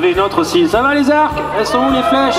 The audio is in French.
Les nôtres aussi. Ça va les arcs? Elles sont où les flèches?